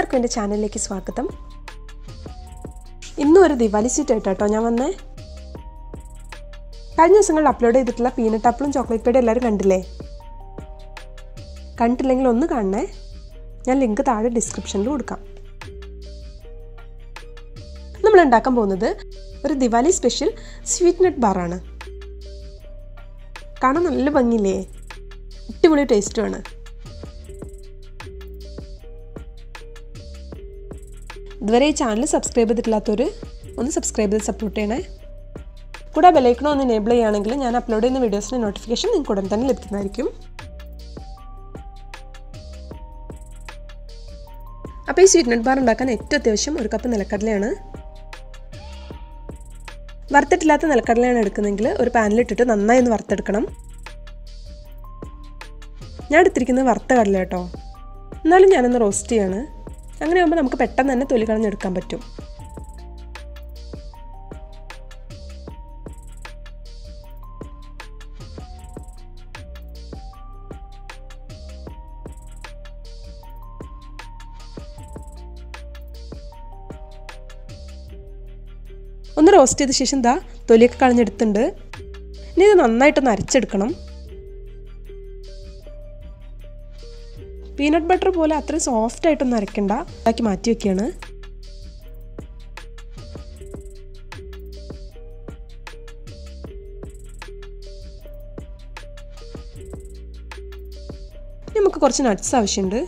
എല്ലാവർക്കും എന്റെ ചാനലിലേക്ക് സ്വാഗതം. ഇന്നും ഒരു ദിവാലി ആയിട്ടോ കേട്ടോ ഞാൻ വന്നേ. കഴിഞ്ഞ ദിവസങ്ങളിൽ അപ്ലോഡ് ചെയ്തിട്ടുള്ള പീനട്ട് ആപ്പിളും ചോക്ലേറ്റ് പേടും എല്ലാവരും കണ്ടില്ലേ? കണ്ടില്ലെങ്കിൽ ഒന്ന് കാണണേ. ഞാൻ ലിങ്ക് താഴെ ഡിസ്ക്രിപ്ഷനിൽ കൊടുക്കാം. നമ്മൾ ഉണ്ടാക്കാൻ പോകുന്നത് ഒരു ദിവാലി സ്പെഷ്യൽ സ്വീറ്റ് നട്ട് ബാറാണ് കാണാൻ നല്ല ഭംഗിയില്ലേ? അടിപൊളി ടേസ്റ്റുമാണ് ഇതുവരെ ഈ ചാനൽ സബ്സ്ക്രൈബ് ചെയ്തിട്ടില്ലാത്തവർ ഒന്ന് സബ്സ്ക്രൈബ് ചെയ്ത് സപ്പോർട്ട് ചെയ്യണേ. കൂടെ ബെലൈക്കണോ ഒന്ന് എനേബിൾ ചെയ്യുകയാണെങ്കിൽ ഞാൻ അപ്ലോഡ് ചെയ്യുന്ന വീഡിയോസിന്റെ നോട്ടിഫിക്കേഷൻ നിങ്ങൾക്ക് ഉടൻ തന്നെ ലഭിക്കുന്നതായിരിക്കും. അപ്പോൾ ഈ സ്വീറ്റ് നട്ട് ബാർ ഉണ്ടാക്കാൻ ഏറ്റവും അത്യാവശ്യം ഒരു കപ്പ് നിലക്കടലയാണ്. വറുത്തിട്ടില്ലാത്ത നിലക്കടലയാണ് എടുക്കുന്നതെങ്കിൽ ഒരു പാനിലിട്ടിട്ട് നന്നായി ഒന്ന് വറുത്തെടുക്കണം. ഞാൻ എടുത്തിരിക്കുന്നത് വറുത്ത കടല കേട്ടോ. എന്നാലും ഞാനൊന്ന് റോസ്റ്റ് ചെയ്യാണ്. അങ്ങനെ ആകുമ്പോൾ നമുക്ക് പെട്ടെന്ന് തന്നെ തൊലി കളഞ്ഞെടുക്കാൻ പറ്റും. ഒന്ന് റോസ്റ്റ് ചെയ്ത ശേഷം ദാ തൊലിയൊക്കെ കളഞ്ഞെടുത്തിട്ടുണ്ട്. ഇനി ഇത് നന്നായിട്ടൊന്ന് അരച്ചെടുക്കണം. പീനട്ട് ബട്ടർ പോലെ അത്രയും സോഫ്റ്റ് ആയിട്ടൊന്നും അരക്കണ്ട. ഇതാക്കി മാറ്റി വെക്കുകയാണ്. നമുക്ക് കുറച്ച് നട്ട്സ് ആവശ്യമുണ്ട്.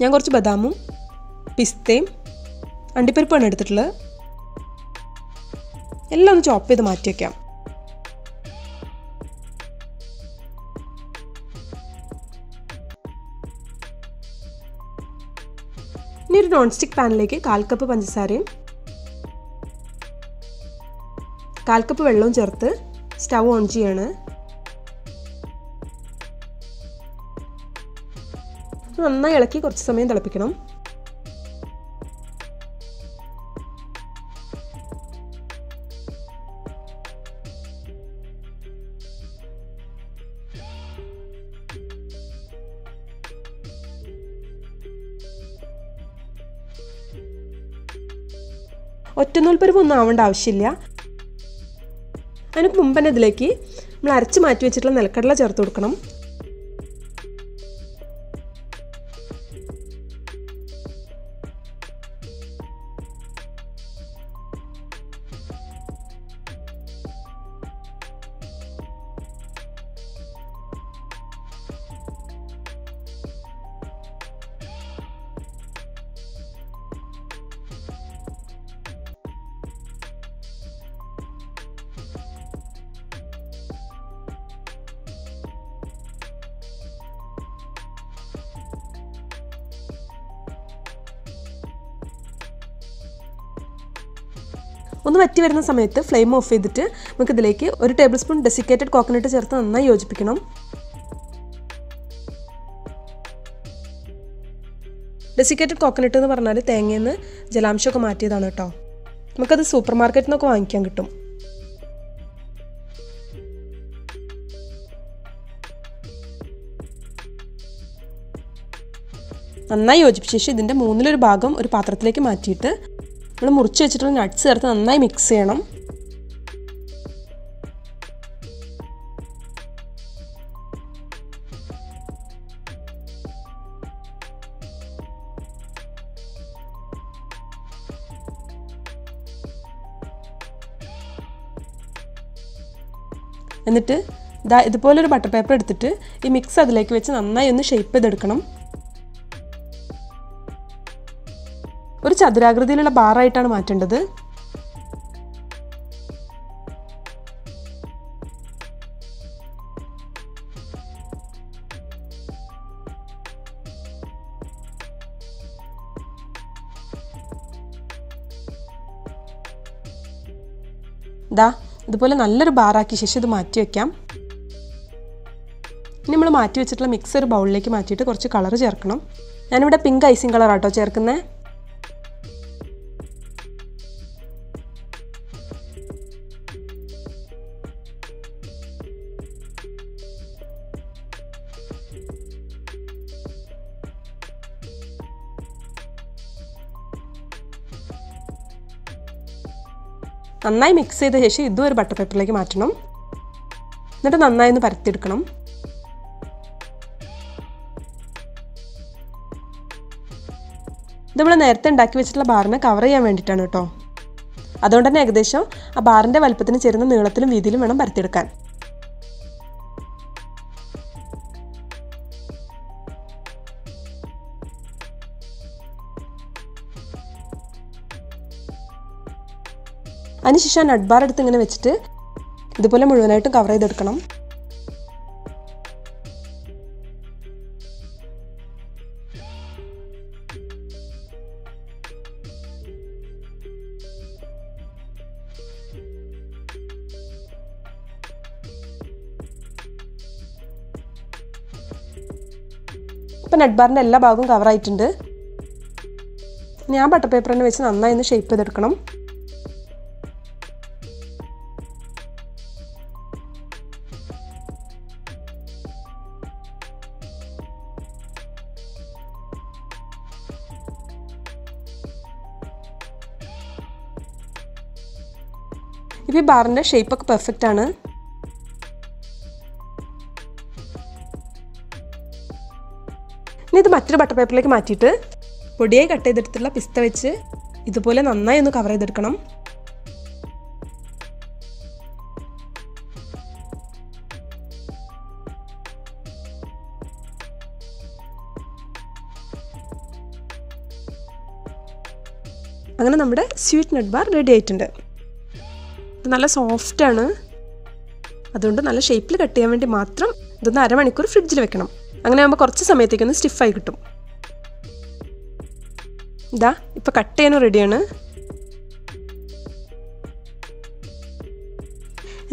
ഞാൻ കുറച്ച് ബദാമും പിസ്തയും അണ്ടിപ്പരിപ്പാണ് എടുത്തിട്ടുള്ളത്. എല്ലാം ഒന്ന് ചോപ്പ് ചെയ്ത് മാറ്റി വയ്ക്കാം നോൺ സ്റ്റിക്ക് പാനിലേക്ക് കാൽ കപ്പ് പഞ്ചസാരയും കാൽ കപ്പ് വെള്ളവും ചേർത്ത് സ്റ്റവ് ഓൺ ചെയ്യാണ്. നന്നായി ഇളക്കി കുറച്ച് സമയം തിളപ്പിക്കണം. ഒറ്റനൂൽപ്പരിപ്പൊന്നും ആവേണ്ട ആവശ്യമില്ല. അതിന് മുമ്പ് തന്നെ ഇതിലേക്ക് നമ്മൾ അരച്ച് മാറ്റി വെച്ചിട്ടുള്ള നിലക്കടല ചേർത്ത് കൊടുക്കണം. ഒന്ന് വറ്റി വരുന്ന സമയത്ത് ഫ്ലെയിം ഓഫ് ചെയ്തിട്ട് നമുക്ക് ഇതിലേക്ക് ഒരു ടേബിൾ സ്പൂൺ ഡെസിക്കേറ്റഡ് കോക്കനട്ട് ചേർത്ത് നന്നായി യോജിപ്പിക്കണം. ഡെസിക്കേറ്റഡ് കോക്കനട്ട് എന്ന് പറഞ്ഞാൽ തേങ്ങയിൽ നിന്ന് ജലാംശമൊക്കെ മാറ്റിയതാണ് കേട്ടോ. നമുക്കത് സൂപ്പർ മാർക്കറ്റിൽ നിന്നൊക്കെ വാങ്ങിക്കാൻ കിട്ടും. നന്നായി യോജിപ്പിച്ച ശേഷം ഇതിന്റെ മൂന്നിലൊരു ഭാഗം ഒരു പാത്രത്തിലേക്ക് മാറ്റിയിട്ട് നമ്മൾ മുറിച്ച് വെച്ചിട്ടുള്ള നട്ട്സ് ചേർത്ത് നന്നായി മിക്സ് ചെയ്യണം. എന്നിട്ട് ഇതാ ഇതുപോലൊരു ബട്ടർ പേപ്പർ എടുത്തിട്ട് ഈ മിക്സ് അതിലേക്ക് വെച്ച് നന്നായി ഒന്ന് ഷേപ്പ് ചെയ്തെടുക്കണം. ചതുരാകൃതിയിലുള്ള ബാറായിട്ടാണ് മാറ്റേണ്ടത്. ദാ ഇതുപോലെ നല്ലൊരു ബാറാക്കിയ ശേഷം ഇത് മാറ്റി വെക്കാം. ഇനി നമ്മൾ മാറ്റി വെച്ചിട്ടുള്ള മിക്സർ ബൗളിലേക്ക് മാറ്റിയിട്ട് കുറച്ച് കളർ ചേർക്കണം. ഞാനിവിടെ പിങ്ക് ഐസിങ് കളർ ആട്ടോ ചേർക്കുന്നത് നന്നായി മിക്സ് ചെയ്ത ശേഷം ഇതും ഒരു ബട്ടർ പേപ്പറിലേക്ക് മാറ്റണം. എന്നിട്ട് നന്നായി ഒന്ന് പരത്തിയെടുക്കണം. നമ്മൾ നേരത്തെ ഉണ്ടാക്കി വെച്ചിട്ടുള്ള ബാറിനെ കവർ ചെയ്യാൻ വേണ്ടിയിട്ടാണ് കേട്ടോ. അതുകൊണ്ട് തന്നെ ഏകദേശം ആ ബാറിന്റെ വലുപ്പത്തിന് ചേരുന്ന നീളത്തിലും വീതിയിലും വേണം പരത്തിയെടുക്കാൻ. അതിനുശേഷം നട്ട് ബാർ എടുത്ത് ഇങ്ങനെ വെച്ചിട്ട് ഇതുപോലെ മുഴുവനായിട്ടും കവർ ചെയ്തെടുക്കണം. ഇപ്പം നെറ്റ് ബാറിന്റെ എല്ലാ ഭാഗവും കവർ ആയിട്ടുണ്ട്. ഞാൻ ബട്ടർ പേപ്പർ തന്നെ വെച്ച് നന്നായി ഒന്ന് ഷേപ്പ് ചെയ്തെടുക്കണം. ഈ ബാറിന്റെ ഷേപ്പൊക്കെ പെർഫെക്റ്റ് ആണ്. ഇനി ഇത് മറ്റൊരു ബട്ടർ പേപ്പറിലേക്ക് മാറ്റിയിട്ട് പൊടിയായി കട്ട് ചെയ്തെടുത്തിട്ടുള്ള പിസ്ത വെച്ച് ഇതുപോലെ നന്നായി ഒന്ന് കവർ ചെയ്തെടുക്കണം. അങ്ങനെ നമ്മുടെ സ്വീറ്റ് നട്ട് ബാർ റെഡി ആയിട്ടുണ്ട്. നല്ല സോഫ്റ്റ് ആണ്. അതുകൊണ്ട് നല്ല ഷേപ്പിൽ കട്ട് ചെയ്യാൻ വേണ്ടി മാത്രം ഇതൊന്ന് അരമണിക്കൂർ ഫ്രിഡ്ജിൽ വെക്കണം. അങ്ങനെ ആകുമ്പോൾ കുറച്ച് സമയത്തേക്കൊന്ന് സ്റ്റിഫായി കിട്ടും. ഇതാ ഇപ്പോൾ കട്ട് ചെയ്യാനും റെഡിയാണ്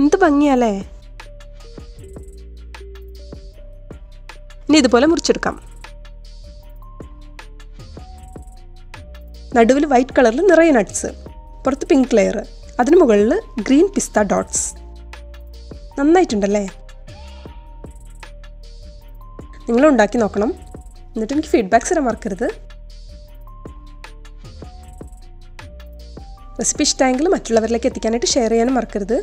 എന്ത് ഭംഗിയല്ലേ ഇനി ഇതുപോലെ മുറിച്ചെടുക്കാം. നടുവിൽ വൈറ്റ് കളറിൽ നിറയെ നട്ട്സ് പുറത്ത് പിങ്ക് ലെയർ അതിന് മുകളിൽ ഗ്രീൻ പിസ്ത ഡോട്ട്സ്. നന്നായിട്ടുണ്ടല്ലേ? നിങ്ങൾ ഉണ്ടാക്കി നോക്കണം. എന്നിട്ട് എനിക്ക് ഫീഡ്ബാക്ക്സ് തരാൻ മറക്കരുത്. റെസിപ്പി ഇഷ്ടമായെങ്കിൽ മറ്റുള്ളവരിലേക്ക് എത്തിക്കാനായിട്ട് ഷെയർ ചെയ്യാനും മറക്കരുത്.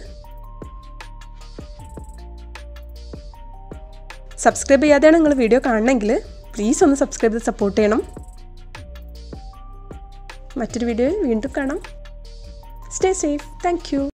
സബ്സ്ക്രൈബ് ചെയ്യാതെയാണ് നിങ്ങൾ വീഡിയോ കാണണമെങ്കിൽ പ്ലീസ് ഒന്ന് സബ്സ്ക്രൈബ് ചെയ്ത് സപ്പോർട്ട് ചെയ്യണം. മറ്റൊരു വീഡിയോയിൽ വീണ്ടും കാണാം. Stay safe. Thank you.